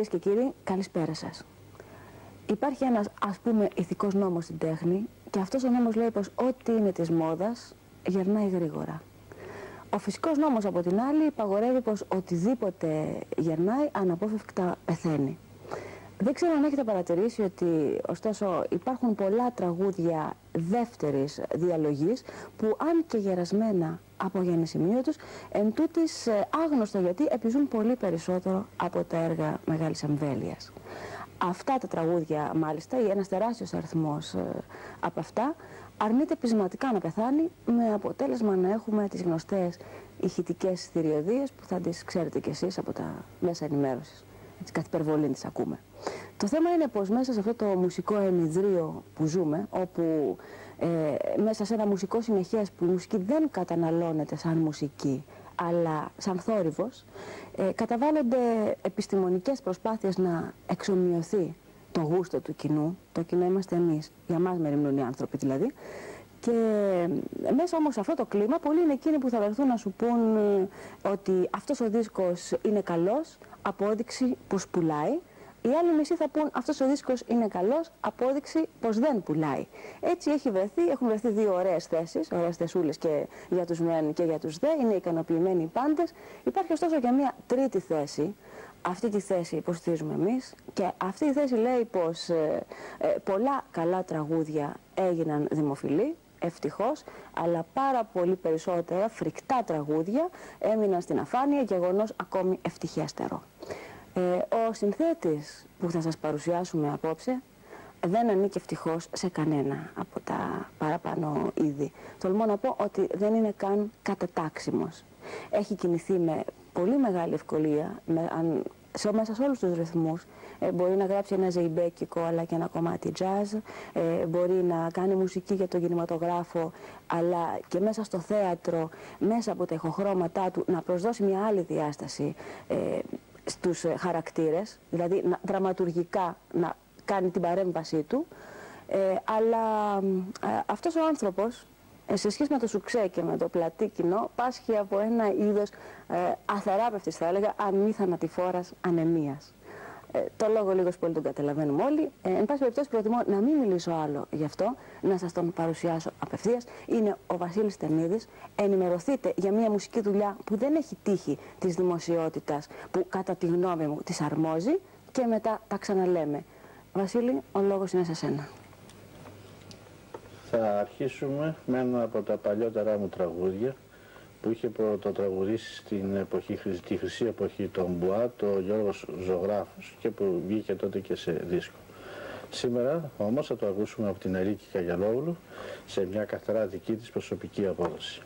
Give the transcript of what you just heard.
Κυρίες και κύριοι, καλησπέρα σας. Υπάρχει ένας ας πούμε ηθικός νόμος στην τέχνη και αυτός ο νόμος λέει πως ό,τι είναι της μόδας γερνάει γρήγορα. Ο φυσικός νόμος από την άλλη υπαγορεύει πως οτιδήποτε γερνάει αναπόφευκτα πεθαίνει. Δεν ξέρω αν έχετε παρατηρήσει ότι ωστόσο υπάρχουν πολλά τραγούδια δεύτερης διαλογής που αν και γερασμένα από γεννησιμείο τους εν τούτης, ε, άγνωστο γιατί επιζούν πολύ περισσότερο από τα έργα μεγάλης εμβέλειας. Αυτά τα τραγούδια μάλιστα ή ένας τεράστιος αριθμός ε, από αυτά αρνείται πεισματικά να πεθάνει με αποτέλεσμα να έχουμε τις γνωστές ηχητικές θηριωδίες που θα τις ξέρετε κι εσείς από τα μέσα ενημέρωσης. Έτσι καθ' υπερβολή τις ακούμε. Το θέμα είναι πως μέσα σε αυτό το μουσικό εμιδρίο που ζούμε, όπου ε, μέσα σε ένα μουσικό συνεχές που η μουσική δεν καταναλώνεται σαν μουσική, αλλά σαν θόρυβος, ε, καταβάλλονται επιστημονικές προσπάθειες να εξομοιωθεί το γούστο του κοινού. Το κοινό είμαστε εμείς, για μας μεριμνούν οι άνθρωποι δηλαδή. Και ε, μέσα όμως σε αυτό το κλίμα, πολλοί είναι εκείνοι που θα βρεθούν να σου πούν ε, ότι αυτός ο δίσκος είναι καλός, απόδειξη πως πουλάει, οι άλλοι μισοί θα πούν αυτός ο δίσκος είναι καλός, απόδειξη πως δεν πουλάει. Έτσι έχει βρεθεί, έχουν βρεθεί δύο ωραίες θέσεις, ωραίες θεσούλες και για τους μεν και για τους δε, είναι ικανοποιημένοι οι πάντες. Υπάρχει ωστόσο και μια τρίτη θέση, αυτή τη θέση υποστηρίζουμε εμείς και αυτή η θέση λέει πως ε, ε, πολλά καλά τραγούδια έγιναν δημοφιλή, ευτυχώς, αλλά πάρα πολύ περισσότερα φρικτά τραγούδια έμειναν στην αφάνεια, γεγονός ακόμη ευτυχέστερο. Ε, ο συνθέτης που θα σας παρουσιάσουμε απόψε δεν ανήκει ευτυχώς σε κανένα από τα παραπάνω είδη. Τολμώ να πω ότι δεν είναι καν κατατάξιμος. Έχει κινηθεί με πολύ μεγάλη ευκολία, με, αν, σε, μέσα σε όλους τους ρυθμούς. Ε, μπορεί να γράψει ένα ζεϊμπέκικο αλλά και ένα κομμάτι jazz, ε, μπορεί να κάνει μουσική για τον κινηματογράφο αλλά και μέσα στο θέατρο, μέσα από τα ηχοχρώματά του να προσδώσει μια άλλη διάσταση ε, στους ε, χαρακτήρες, δηλαδή να, δραματουργικά να κάνει την παρέμβασή του, ε, αλλά ε, αυτός ο άνθρωπος ε, σε σχέση με το σουξέ και με το πλατή κοινό πάσχει από ένα είδος ε, αθεράπευτης θα έλεγα αμύθανατηφόρας ανεμίας. Ε, το λόγο λίγος πολύ τον καταλαβαίνουμε όλοι. Ε, εν πάση περιπτώσει, προτιμώ να μην μιλήσω άλλο γι' αυτό, να σας τον παρουσιάσω απευθείας. Είναι ο Βασίλης Τεμίδη. Ενημερωθείτε για μια μουσική δουλειά που δεν έχει τύχει της δημοσιότητας που κατά τη γνώμη μου της αρμόζει και μετά τα ξαναλέμε. Βασίλη, ο λόγος είναι σε σένα. Θα αρχίσουμε με ένα από τα παλιότερα μου τραγούδια που είχε πρωτοτραγουδήσει στην εποχή, τη χρυσή εποχή των Μπουά, το Γιώργος Ζωγράφος και που βγήκε τότε και σε δίσκο. Σήμερα όμως θα το ακούσουμε από την Ερίκη Καγιαλόγλου σε μια καθαρά δική της προσωπική απόδοση.